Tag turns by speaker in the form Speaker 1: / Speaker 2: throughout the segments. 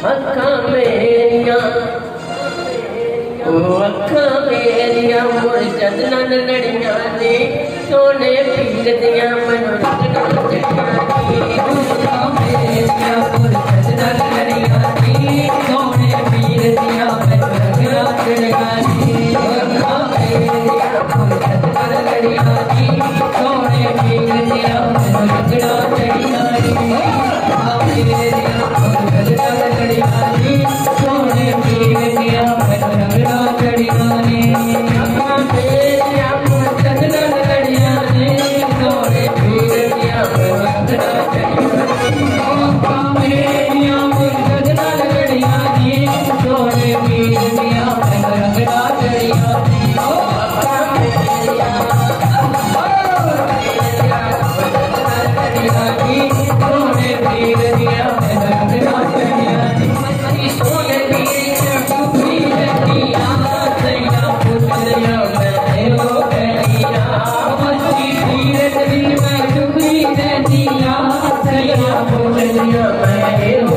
Speaker 1: ਅੱਖਾਂ ਮੇਰੀਆਂ ਉਹ ਅੱਖਾਂ ਮੇਰੀਆਂ ਮੁੜ ਜਦ ਨਨ ਲੜੀਆਂ ਨੇ ਸੋਨੇ ਪੀਰ ਦੀਆਂ ਮਨ ਟੁੱਟ ਟੁੱਟ I'm going to Europe, man.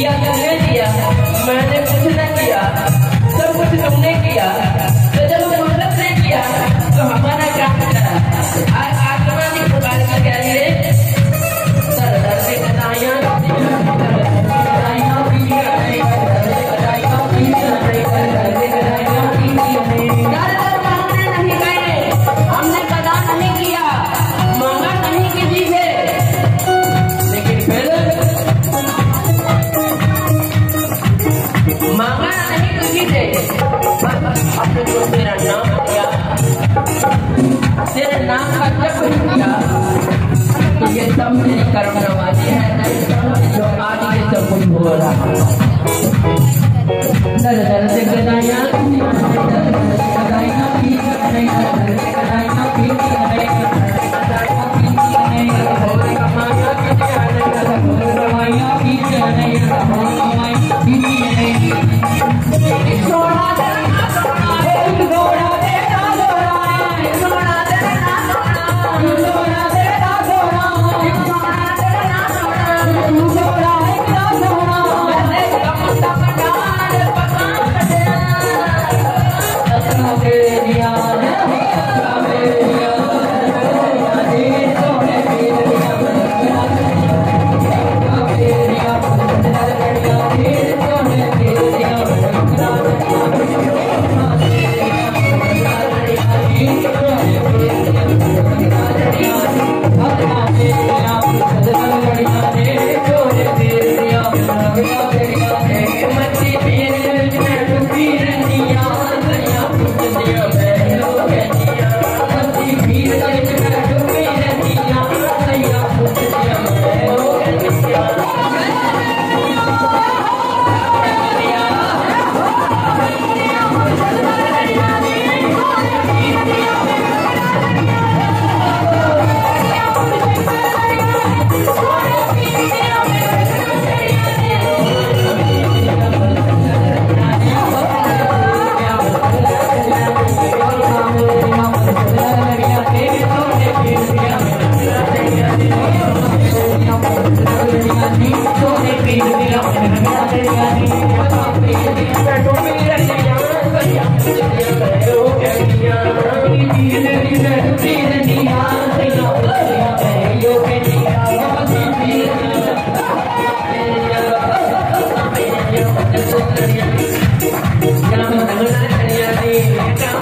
Speaker 1: Y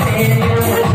Speaker 1: Okay.